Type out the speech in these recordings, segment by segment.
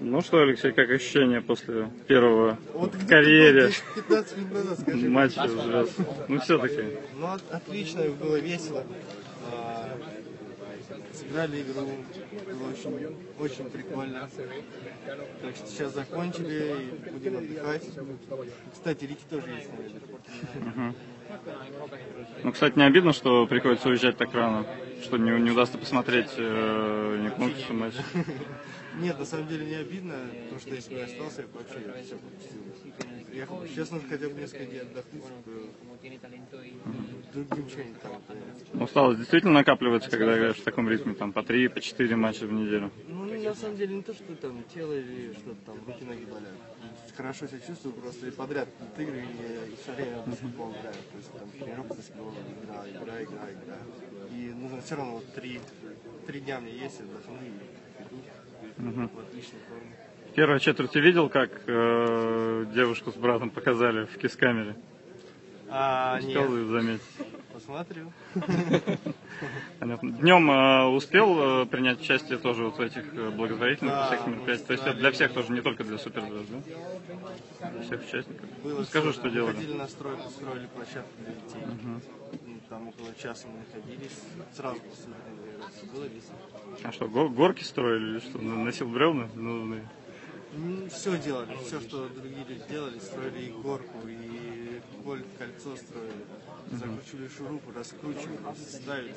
Ну что, Алексей, как ощущения после первого Вот в карьере 15 минут назад, скажи. матча звезд? Ну все-таки. Ну, от- отлично, было весело. А, Сыграли игру, было очень, очень прикольно. Так что сейчас закончили и будем отдыхать. Кстати, Рики тоже есть, наверное. Ну, кстати, не обидно, что приходится уезжать так рано, что не, не удастся посмотреть э, ни конкурса матч. Нет, на самом деле не обидно, потому что если бы я остался, я бы вообще все пропустил. Я, нужно хотя бы несколько дней отдохнуть, другим что-нибудь там. Усталость действительно накапливается, когда играешь в таком ритме, там по три, по четыре матча в неделю. Ну, на самом деле не то, что там тело или что-то там, руки-ноги болят. Хорошо себя чувствую, просто и подряд тут игры и, все время в футбол играю. То есть там тренировка спиной, игра, игра, игра, игра. И нужно все равно вот три, три дня мне есть, отдохну и иду в отличной форме. В первой четверти видел, как э, девушку с братом показали в кис-камере? А, Успел нет, заметить? Посмотрю. Понятно. Днем э, успел э, принять участие тоже вот в этих э, благотворительных Да, всех мероприятиях? То есть это для всех тоже, не только для суперзвезд, да? Для всех участников. Было Скажу, всё, что да. делали. Ходили на стройку, строили площадку для детей. Ну, Там около часа мы находились. Сразу после игры. Было весело. А что, го- горки строили или что? Носил бревна? Ну, Все делали, все, что другие люди делали, строили и горку, и гольф, кольцо строили. Закручивали шурупы, раскручивали, ставили.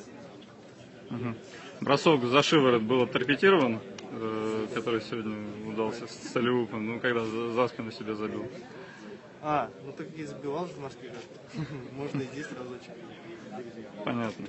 Бросок за шиворот был отрепетирован, э, который сегодня удался с Солиупом, ну, когда за, за спину себе забил. А, ну так и забивал же в Москве. Можно и здесь разочек. Понятно.